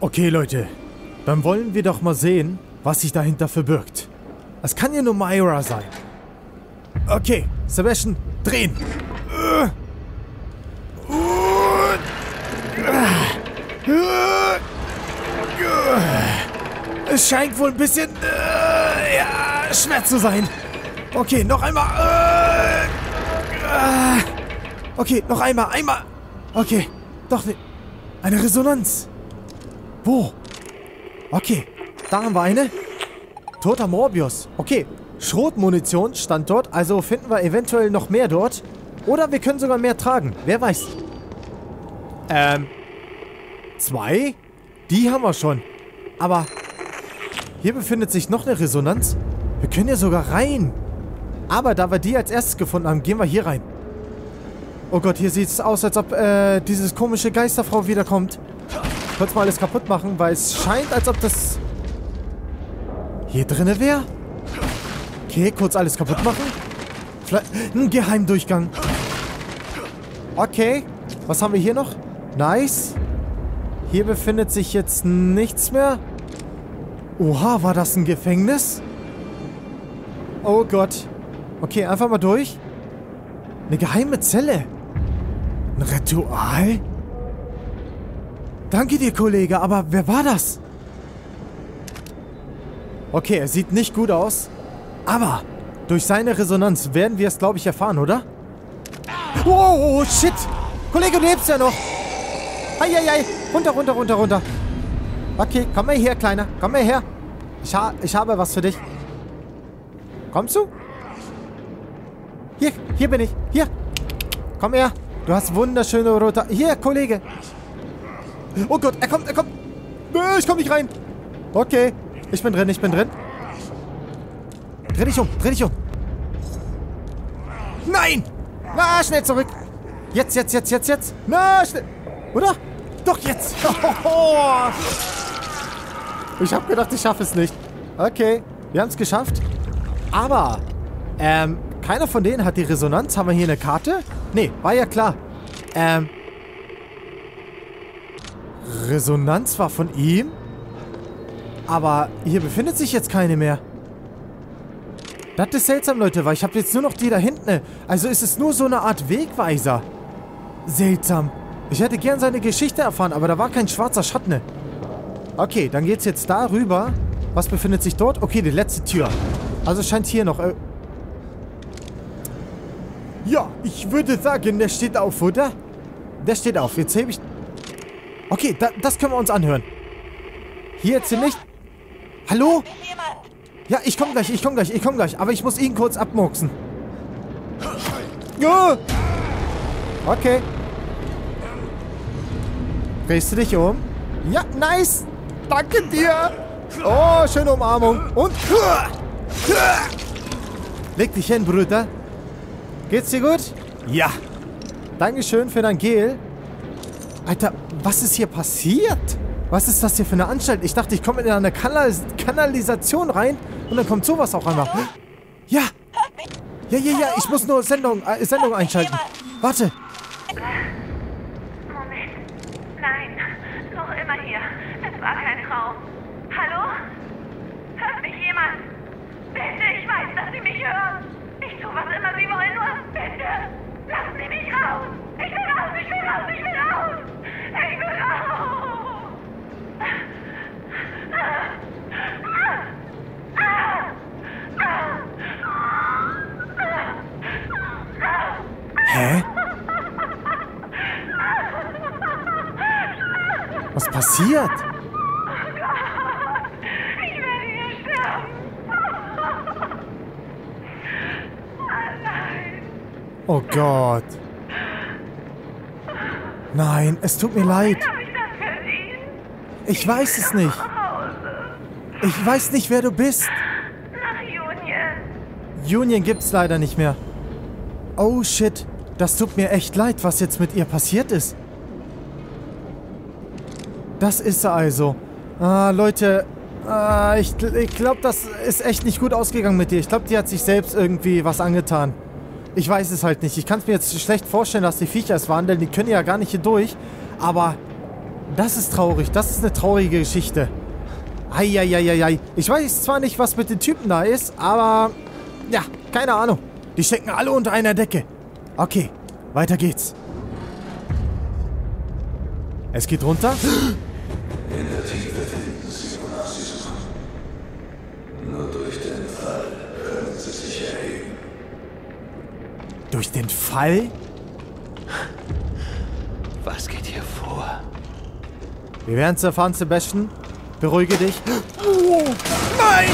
Okay, Leute. Dann wollen wir doch mal sehen, was sich dahinter verbirgt. Es kann ja nur Myra sein. Okay, Sebastian, drehen. Es scheint wohl ein bisschen äh, ja, schwer zu sein. Okay, noch einmal. Äh, äh, okay, noch einmal, einmal. Okay, doch ne, eine Resonanz. Wo? Okay, da haben wir eine. Toter Morbius. Okay, Schrotmunition stand dort, also finden wir eventuell noch mehr dort. Oder wir können sogar mehr tragen, wer weiß. Ähm, zwei? Die haben wir schon. Aber hier befindet sich noch eine Resonanz. Wir können ja sogar rein. Aber da wir die als erstes gefunden haben, gehen wir hier rein. Oh Gott, hier sieht es aus, als ob äh, dieses komische Geisterfrau wiederkommt. Kurz mal alles kaputt machen, weil es scheint, als ob das hier drinne wäre. Okay, kurz alles kaputt machen. Vielleicht ein Geheimdurchgang. Okay, was haben wir hier noch? Nice. Hier befindet sich jetzt nichts mehr. Oha, war das ein Gefängnis? Oh Gott. Okay, einfach mal durch. Eine geheime Zelle. Ein Ritual? Danke dir, Kollege, aber wer war das? Okay, er sieht nicht gut aus. Aber durch seine Resonanz werden wir es, glaube ich, erfahren, oder? Oh, shit. Kollege, du lebst ja noch. Eieiei. Runter, runter, runter, runter. Okay, komm mal her, Kleiner. Komm mal her. Ich, ha ich habe was für dich. Kommst du? Hier, hier bin ich. Hier. Komm her. Du hast wunderschöne rote... Hier, Kollege. Oh Gott, er kommt, er kommt. Ich komme nicht rein. Okay. Ich bin drin, ich bin drin. Dreh dich um, dreh dich um. Nein! Na, schnell zurück. Jetzt, jetzt, jetzt, jetzt, jetzt. Na, schnell. Oder? Doch, jetzt. Ich habe gedacht, ich schaffe es nicht. Okay, wir haben es geschafft. Aber, ähm, keiner von denen hat die Resonanz. Haben wir hier eine Karte? Nee, war ja klar. Ähm, Resonanz war von ihm? Aber hier befindet sich jetzt keine mehr. Das ist seltsam, Leute, weil ich habe jetzt nur noch die da hinten. Also ist es nur so eine Art Wegweiser. Seltsam. Ich hätte gern seine Geschichte erfahren, aber da war kein schwarzer Schatten. Okay, dann geht's jetzt da rüber. Was befindet sich dort? Okay, die letzte Tür. Also scheint hier noch... Äh ja, ich würde sagen, der steht auf, oder? Der steht auf. Jetzt hebe ich... Okay, da, das können wir uns anhören. Hier jetzt hier nicht... Hallo? Ja, ich komme gleich, ich komme gleich, ich komme gleich. Aber ich muss ihn kurz abmurksen. Ja. Okay. Drehst du dich um? Ja, nice. Danke dir. Oh, schöne Umarmung. Und... Leg dich hin, Bruder. Geht's dir gut? Ja. Dankeschön für dein Gel. Alter, was ist hier passiert? Was ist das hier für eine Anstalt? Ich dachte, ich komme in eine Kanalis Kanalisation rein und dann kommt sowas auch einmal. Ja. Ja, ja, ja. Ich muss nur Sendung, äh, Sendung einschalten. Warte. Moment. Nein, noch immer hier. Es war kein Traum. Hallo? Hört mich jemand? Bitte, ich weiß, dass Sie mich hören. Ich tue, was immer Sie wollen, nur bitte. Lassen Sie mich raus. Ich will raus, ich will raus, ich will raus. Hä? Was passiert? Oh Gott. Nein, es tut mir leid. Ich weiß es nicht. Ich weiß nicht, wer du bist. Union. Union gibt's leider nicht mehr. Oh shit. Das tut mir echt leid, was jetzt mit ihr passiert ist. Das ist sie also. Ah, Leute. Ah, ich ich glaube, das ist echt nicht gut ausgegangen mit dir. Ich glaube, die hat sich selbst irgendwie was angetan. Ich weiß es halt nicht. Ich kann es mir jetzt schlecht vorstellen, dass die Viecher es waren, denn die können ja gar nicht hier durch. Aber Das ist traurig. Das ist eine traurige Geschichte. Eieieiei. Ich weiß zwar nicht, was mit den Typen da ist, aber... Ja, keine Ahnung. Die stecken alle unter einer Decke. Okay, weiter geht's. Es geht runter. In der Tiefe finden Sie, wonach Sie suchen. Nur durch den Fall können Sie sich erheben. Durch den Fall? Was geht hier vor? Wir werden es erfahren, Sebastian. Beruhige dich. Oh, nein!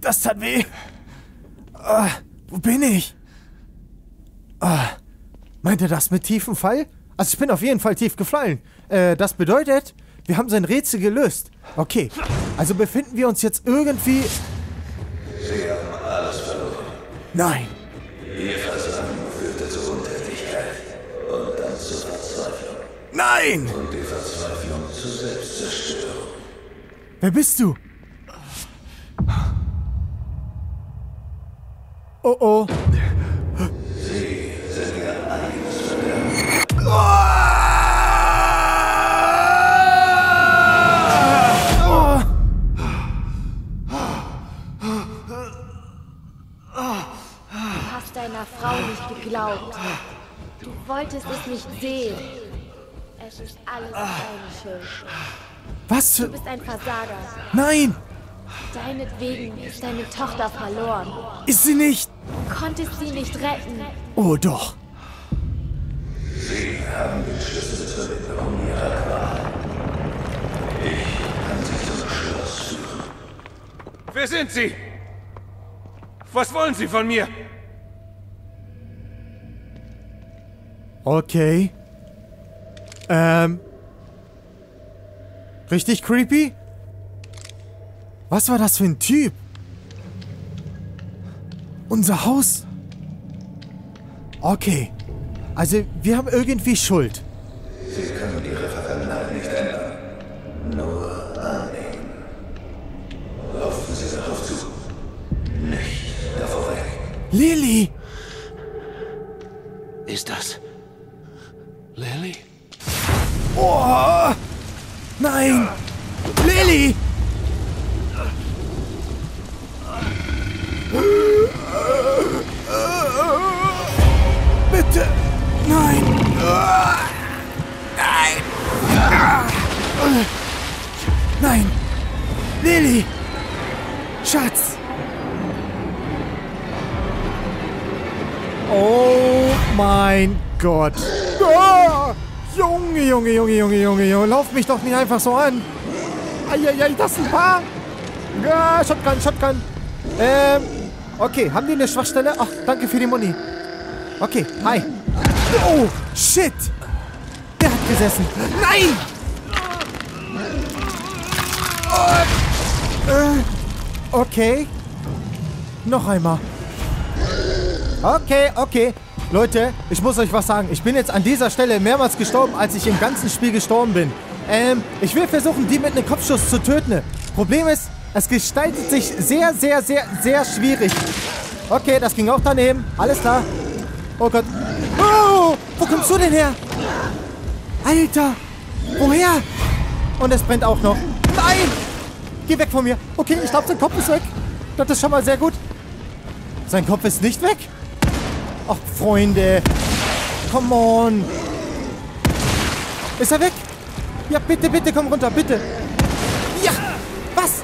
Das tat weh. Wo bin ich? Meint er das mit tiefem Fall? Also ich bin auf jeden Fall tief gefallen. Äh, das bedeutet, wir haben sein Rätsel gelöst. Okay, also befinden wir uns jetzt irgendwie... Sie haben alles verloren. Nein. Ihr Versagen führte zur Untätigkeit und dann zur Verzweiflung. Nein! Und die Verzweiflung zur Selbstzerstörung. Wer bist du? Oh oh. Sie sind Ihr eigenes Verderben. Du hast deiner Frau nicht geglaubt. Du wolltest es nicht sehen. Es ist alles deine Schuld. Was Du für... bist ein Versager. Nein! Deinetwegen ist deine Tochter verloren. Ist sie nicht? Du konntest sie nicht retten. Oh doch. Sie haben den Schlüssel zur Linderung Ihrer Qual. Ich kann Sie zum Schloss führen. Wer sind Sie? Was wollen Sie von mir? Okay. Ähm. Richtig creepy? Was war das für ein Typ? Unser Haus? Okay. Also, wir haben irgendwie Schuld. Sie können Ihre Vergangenheit nicht ändern. Nur annehmen. Laufen Sie darauf zu. Nicht davor weg. Lilly! Ist das Lily? Oh! Nein! Lilly! Bitte! Nein! Nein! Nein! Lilly! Schatz! Oh mein Gott! Ah! Junge, Junge, Junge, Junge, Junge, Junge, lauf mich doch nicht einfach so an! Eieiei, das ist ein Paar! Ja, Shotgun, Shotgun! Ähm, okay, haben die eine Schwachstelle? Ach, danke für die Muni. Okay, hi. Oh, shit! Der hat gesessen. Nein! Äh, okay. Noch einmal. Okay, okay. Leute, ich muss euch was sagen. Ich bin jetzt an dieser Stelle mehrmals gestorben, als ich im ganzen Spiel gestorben bin. Ähm, ich will versuchen, die mit einem Kopfschuss zu töten. Problem ist, es gestaltet sich sehr, sehr, sehr, sehr schwierig. Okay, das ging auch daneben. Alles klar. Oh Gott. Oh, wo kommst du denn her? Alter, woher? Und es brennt auch noch. Nein! Geh weg von mir. Okay, ich glaube, sein Kopf ist weg. Das ist schon mal sehr gut. Sein Kopf ist nicht weg? Ach, Freunde. Come on. Ist er weg? Ja, bitte, bitte, komm runter, bitte. Ja, was?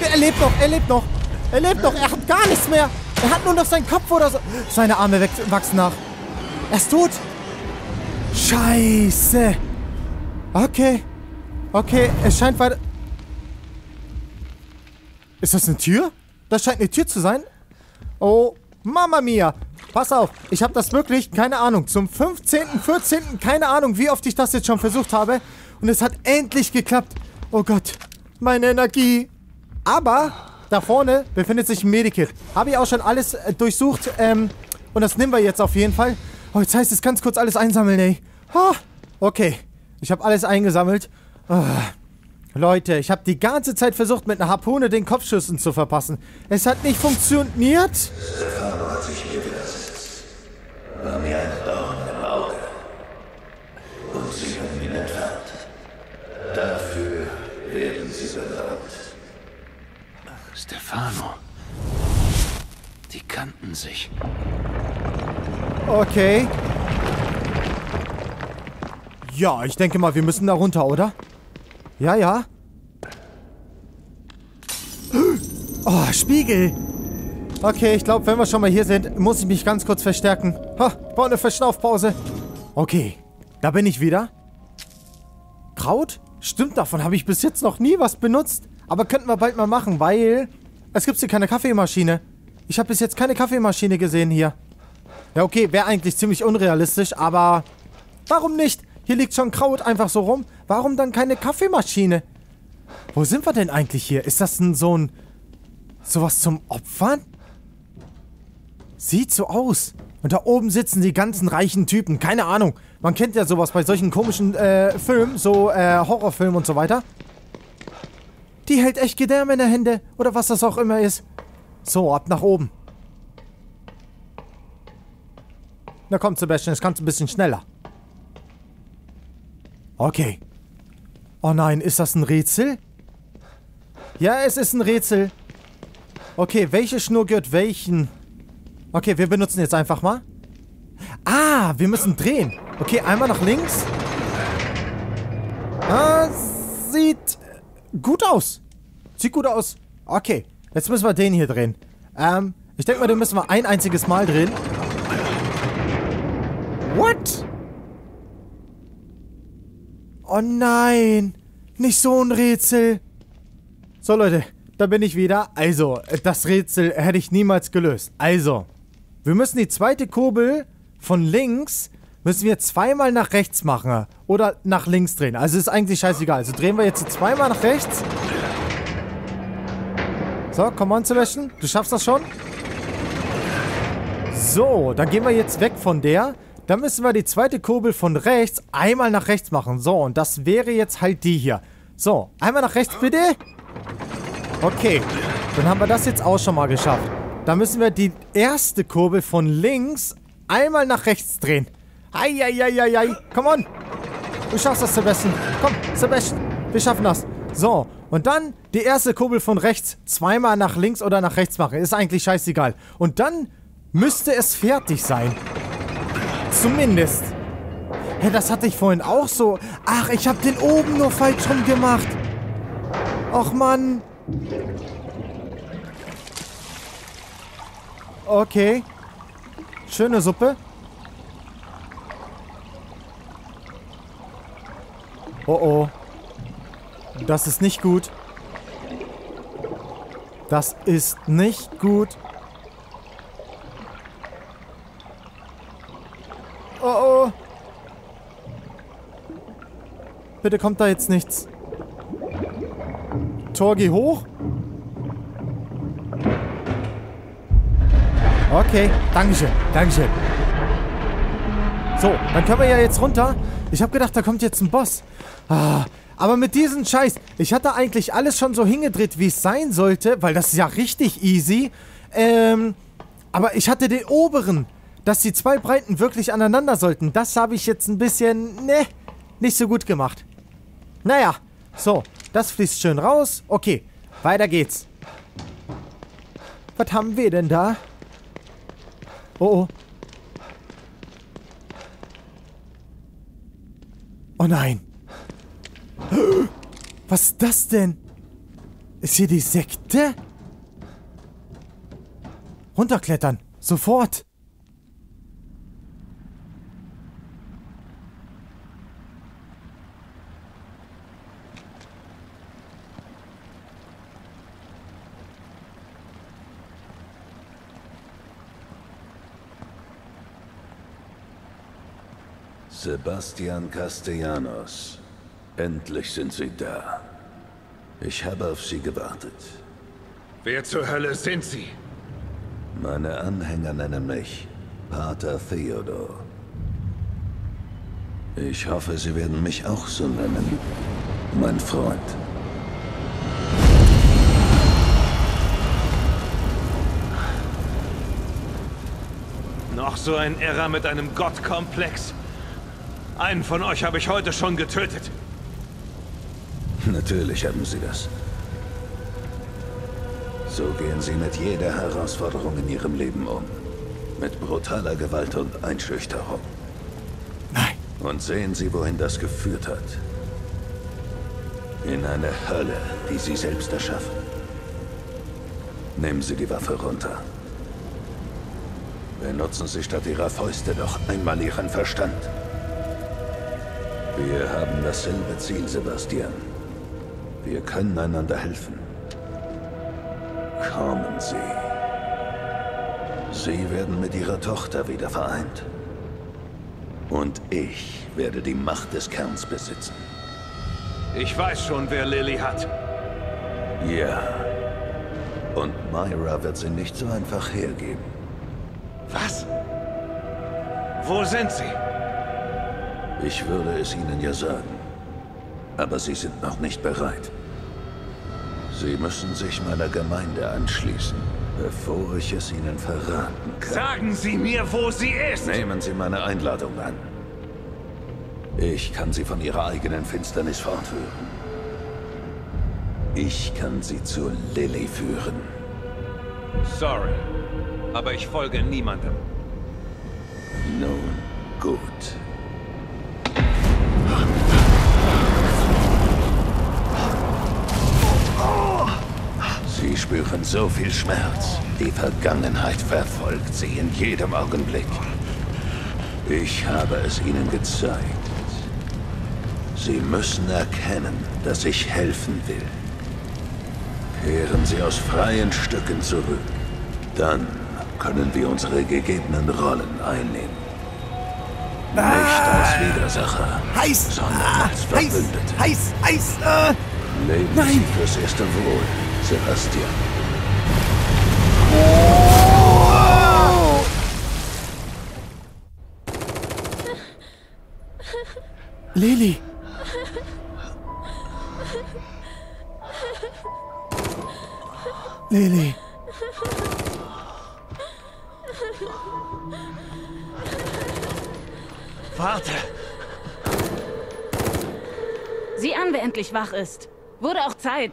Er lebt noch, er lebt noch. Er lebt noch, er hat gar nichts mehr. Er hat nur noch seinen Kopf oder so. Seine Arme wach- wachsen nach. Er ist tot. Scheiße. Okay. Okay, es scheint weiter... Ist das eine Tür? Das scheint eine Tür zu sein. Oh, Mama Mia. Pass auf, ich habe das wirklich, keine Ahnung, zum 15., 14., keine Ahnung, wie oft ich das jetzt schon versucht habe. Und es hat endlich geklappt. Oh Gott, meine Energie. Aber da vorne befindet sich ein Medikit. Habe ich auch schon alles äh, durchsucht. Ähm, und das nehmen wir jetzt auf jeden Fall. Oh, jetzt heißt es ganz kurz alles einsammeln, ey. Ha, okay, ich habe alles eingesammelt. Ah. Leute, ich habe die ganze Zeit versucht, mit einer Harpune den Kopfschüssen zu verpassen. Es hat nicht funktioniert. Stefano hat sich war mir ein Dorn im Auge. Und sie haben ihn entfernt. Dafür werden sie belohnt. Stefano. Die kannten sich. Okay. Ja, ich denke mal, wir müssen da runter, oder? Ja, ja. Oh, Spiegel. Okay, ich glaube, wenn wir schon mal hier sind, muss ich mich ganz kurz verstärken. War eine Verschnaufpause. Okay, da bin ich wieder. Kraut? Stimmt, davon habe ich bis jetzt noch nie was benutzt. Aber könnten wir bald mal machen, weil es gibt hier keine Kaffeemaschine. Ich habe bis jetzt keine Kaffeemaschine gesehen hier. Ja, okay, wäre eigentlich ziemlich unrealistisch, aber warum nicht? Hier liegt schon Kraut einfach so rum. Warum dann keine Kaffeemaschine? Wo sind wir denn eigentlich hier? Ist das ein so ein... sowas zum Opfern? Sieht so aus. Und da oben sitzen die ganzen reichen Typen. Keine Ahnung. Man kennt ja sowas bei solchen komischen äh, Filmen, so äh, Horrorfilmen und so weiter. Die hält echt Gedärme in der Hände. Oder was das auch immer ist. So, ab nach oben. Na komm, Sebastian, jetzt kannst du ein bisschen schneller. Okay. Oh nein, ist das ein Rätsel? Ja, es ist ein Rätsel. Okay, welche Schnur gehört welchen? Okay, wir benutzen jetzt einfach mal. Ah, wir müssen drehen. Okay, einmal nach links. Ah, sieht gut aus. Sieht gut aus. Okay, jetzt müssen wir den hier drehen. Ähm, ich denke mal, den müssen wir ein einziges Mal drehen. What? Oh nein. Nicht so ein Rätsel. So, Leute. Da bin ich wieder. Also, das Rätsel hätte ich niemals gelöst. Also, wir müssen die zweite Kurbel von links müssen wir zweimal nach rechts machen. Oder nach links drehen. Also ist eigentlich scheißegal. Also drehen wir jetzt zweimal nach rechts. So, komm on, Sebastian. Du schaffst das schon. So, dann gehen wir jetzt weg von der. Dann müssen wir die zweite Kurbel von rechts einmal nach rechts machen. So, und das wäre jetzt halt die hier. So, einmal nach rechts bitte. Okay, dann haben wir das jetzt auch schon mal geschafft. Dann müssen wir die erste Kurbel von links einmal nach rechts drehen. Eieieiei, come on. Du schaffst das, Sebastian. Komm, Sebastian, wir schaffen das. So, und dann die erste Kurbel von rechts zweimal nach links oder nach rechts machen. Ist eigentlich scheißegal. Und dann müsste es fertig sein. Zumindest. Hä, das hatte ich vorhin auch so. Ach, ich habe den oben nur falsch rum gemacht. Och, Mann. Okay. Schöne Suppe. Oh oh. Das ist nicht gut. Das ist nicht gut. Oh oh. Bitte kommt da jetzt nichts. Tor, geh hoch. Okay, Dankeschön, Dankeschön. So, dann können wir ja jetzt runter. Ich habe gedacht, da kommt jetzt ein Boss. Ah, aber mit diesem Scheiß, ich hatte eigentlich alles schon so hingedreht, wie es sein sollte, weil das ist ja richtig easy. Ähm, aber ich hatte den oberen, dass die zwei Breiten wirklich aneinander sollten. Das habe ich jetzt ein bisschen, ne, nicht so gut gemacht. Naja, so, das fließt schön raus. Okay, weiter geht's. Was haben wir denn da? Oh, oh. Oh nein. Was ist das denn? Ist hier die Sekte? Runterklettern. Sofort. Sebastian Castellanos. Endlich sind Sie da. Ich habe auf Sie gewartet. Wer zur Hölle sind Sie? Meine Anhänger nennen mich Pater Theodor. Ich hoffe, Sie werden mich auch so nennen, mein Freund. Noch so ein Irrer mit einem Gottkomplex. Einen von euch habe ich heute schon getötet. Natürlich haben Sie das. So gehen Sie mit jeder Herausforderung in Ihrem Leben um. Mit brutaler Gewalt und Einschüchterung. Nein. Und sehen Sie, wohin das geführt hat. In eine Hölle, die Sie selbst erschaffen. Nehmen Sie die Waffe runter. Benutzen Sie statt Ihrer Fäuste doch einmal Ihren Verstand. Wir haben dasselbe Ziel, Sebastian. Wir können einander helfen. Kommen Sie. Sie werden mit Ihrer Tochter wieder vereint. Und ich werde die Macht des Kerns besitzen. Ich weiß schon, wer Lily hat. Ja. Und Myra wird sie nicht so einfach hergeben. Was? Wo sind sie? Ich würde es Ihnen ja sagen. Aber Sie sind noch nicht bereit. Sie müssen sich meiner Gemeinde anschließen, bevor ich es Ihnen verraten kann. Sagen Sie mir, wo sie ist! Nehmen Sie meine Einladung an. Ich kann Sie von Ihrer eigenen Finsternis fortführen. Ich kann Sie zu Lilly führen. Sorry, aber ich folge niemandem. Nun, gut. Sie spüren so viel Schmerz. Die Vergangenheit verfolgt Sie in jedem Augenblick. Ich habe es Ihnen gezeigt. Sie müssen erkennen, dass ich helfen will. Kehren Sie aus freien Stücken zurück. Dann können wir unsere gegebenen Rollen einnehmen. Nicht als Widersacher, Heiß! sondern Ah, als heiß! Verbündete. Heiß! Heiß! Äh, Leben Nein. Sie fürs erste Wohl, Sebastian. Lili! Lili! Warte! Sieh an, wer endlich wach ist. Wurde auch Zeit.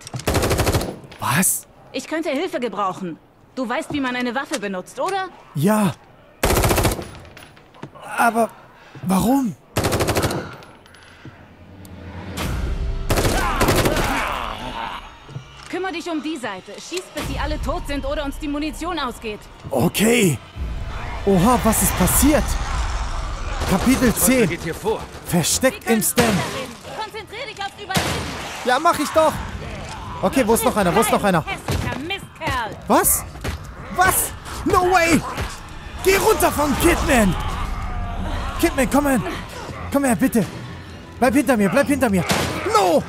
Was? Ich könnte Hilfe gebrauchen. Du weißt, wie man eine Waffe benutzt, oder? Ja. Aber warum? Kümmer dich um die Seite. Schieß, bis sie alle tot sind oder uns die Munition ausgeht. Okay. Oha, was ist passiert? Kapitel Was 10. geht hier vor? Versteckt im weiterreden. Konzentrier dich aufs Überleben. Ja, mach ich doch. Okay, wo ist noch einer? Wo ist noch einer? Was? Was? No way! Geh runter von Kidman! Kidman, komm her! Komm her, bitte! Bleib hinter mir, bleib hinter mir! No!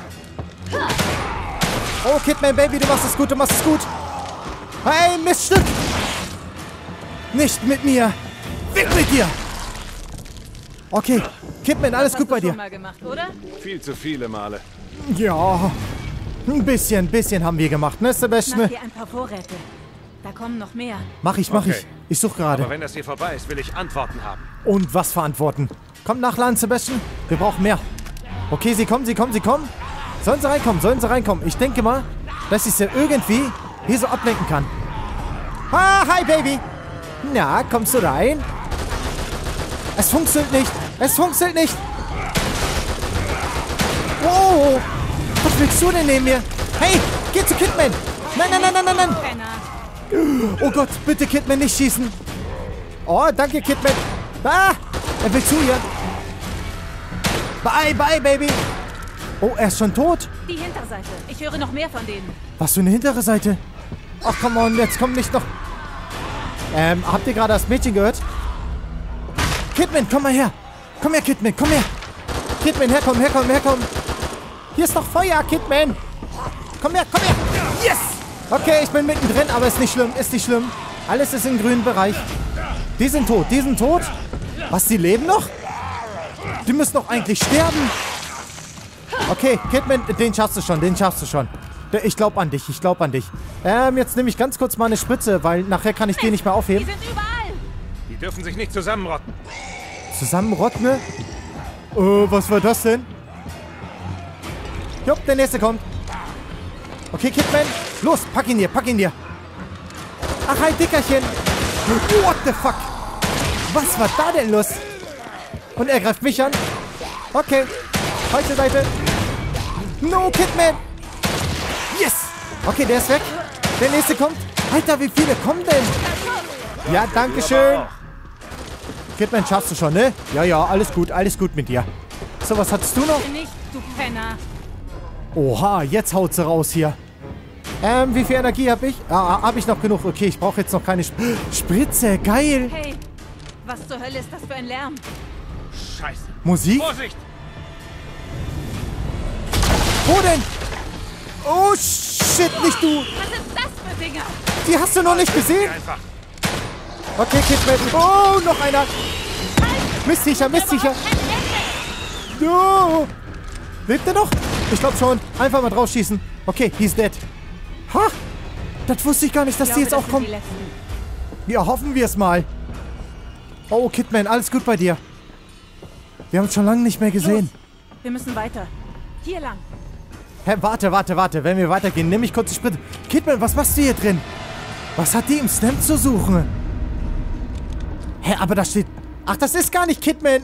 Oh, Kidman, Baby, du machst es gut, du machst es gut! Hey, Miststück! Nicht mit mir! Weg mit dir! Okay, Kidman, alles Hast gut du bei dir? gemacht, oder? Viel zu viele Male. Ja, ein bisschen, bisschen haben wir gemacht, ne, Mach Sebastian? dir ein paar Vorräte. Da kommen noch mehr. Mach ich, mach Okay. ich. Ich such gerade. Aber wenn das hier vorbei ist, will ich Antworten haben. Und was verantworten? Kommt nachladen, Sebastian. Wir brauchen mehr. Okay, sie kommen, sie kommen, sie kommen. Sollen sie reinkommen, sollen sie reinkommen. Ich denke mal, dass ich sie irgendwie hier so ablenken kann. Ah, hi, Baby. Na, kommst du rein? Es funktioniert nicht. Es funktioniert nicht. Wow. Willst du denn neben mir? Hey, geh zu Kidman. Nein, nein, nein, nein, nein, nein. Oh Gott, bitte Kidman nicht schießen. Oh, danke Kidman. Ah, er will zu ihr. Bye, bye, Baby. Oh, er ist schon tot. Die Hinterseite. Ich höre noch mehr von denen. Was für eine hintere Seite? Ach, come on, jetzt kommt nicht noch... Ähm, habt ihr gerade das Mädchen gehört? Kidman, komm mal her. Komm her, Kidman, komm her. Kidman, herkommen, herkommen, herkommen. Hier ist noch Feuer, Kidman. Komm her, komm her. Yes! Okay, ich bin mittendrin, aber ist nicht schlimm, ist nicht schlimm. Alles ist im grünen Bereich. Die sind tot, die sind tot. Was, die leben noch? Die müssen doch eigentlich sterben. Okay, Kidman, den schaffst du schon, den schaffst du schon. Ich glaub an dich, ich glaub an dich. Ähm, jetzt nehme ich ganz kurz mal eine Spritze, weil nachher kann ich die nicht mehr Die aufheben. sind überall. Die dürfen sich nicht zusammenrotten. Zusammenrotten? Äh, was war das denn? Jupp, der nächste kommt. Okay, Kidman, los, pack ihn dir, pack ihn dir. Ach, hi, Dickerchen. What the fuck? Was war da denn los? Und er greift mich an. Okay. Falsche Seite. No, Kidman. Yes. Okay, der ist weg. Der nächste kommt. Alter, wie viele kommen denn? Ja, danke schön. Kidman, schaffst du schon, ne? Ja, ja, alles gut, alles gut mit dir. So, was hattest du noch? Nicht, du Penner. Oha, jetzt haut sie raus hier. Ähm, wie viel Energie habe ich? Ah, habe ich noch genug. Okay, ich brauche jetzt noch keine Sp Spritze. Geil. Hey, was zur Hölle ist das für ein Lärm? Scheiße. Musik? Vorsicht! Wo denn? Oh, shit, nicht du. Was sind das für Dinger? Die hast du noch nicht gesehen? Okay, Kidman. Oh, noch einer. Mistsicher, mistsicher. No. Lebt er noch? Ich glaube schon. Einfach mal drauf schießen. Okay, he's dead. Ha! Das wusste ich gar nicht, dass Ich die glaube, jetzt auch kommen. Ja, hoffen wir es mal. Oh, Kidman, alles gut bei dir? Wir haben uns schon lange nicht mehr gesehen. Wir müssen weiter. Hier lang. Hä, warte, warte, warte. Wenn wir weitergehen, nehme ich kurz die Sprit. Kidman, was machst du hier drin? Was hat die im Stem zu suchen? Hä, aber da steht... Ach, das ist gar nicht Kidman.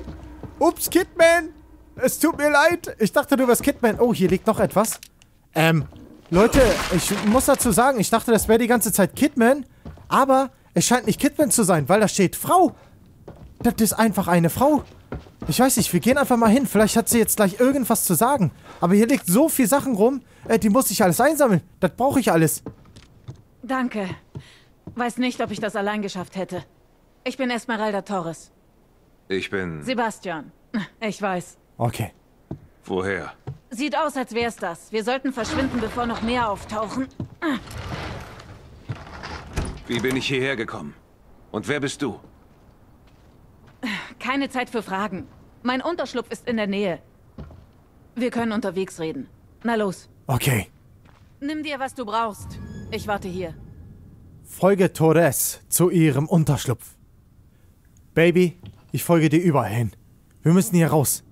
Ups, Kidman. Es tut mir leid. Ich dachte, du wärst Kidman. Oh, hier liegt noch etwas. Ähm, Leute, ich muss dazu sagen, ich dachte, das wäre die ganze Zeit Kidman. Aber es scheint nicht Kidman zu sein, weil da steht Frau. Das ist einfach eine Frau. Ich weiß nicht, wir gehen einfach mal hin. Vielleicht hat sie jetzt gleich irgendwas zu sagen. Aber hier liegt so viel Sachen rum, äh, die muss ich alles einsammeln. Das brauche ich alles. Danke. Weiß nicht, ob ich das allein geschafft hätte. Ich bin Esmeralda Torres. Ich bin... Sebastian. Ich weiß. Okay. Woher? Sieht aus, als wär's das. Wir sollten verschwinden, bevor noch mehr auftauchen. Wie bin ich hierher gekommen? Und wer bist du? Keine Zeit für Fragen. Mein Unterschlupf ist in der Nähe. Wir können unterwegs reden. Na los. Okay. Nimm dir, was du brauchst. Ich warte hier. Folge Torres zu ihrem Unterschlupf. Baby, ich folge dir überall hin. Wir müssen hier raus.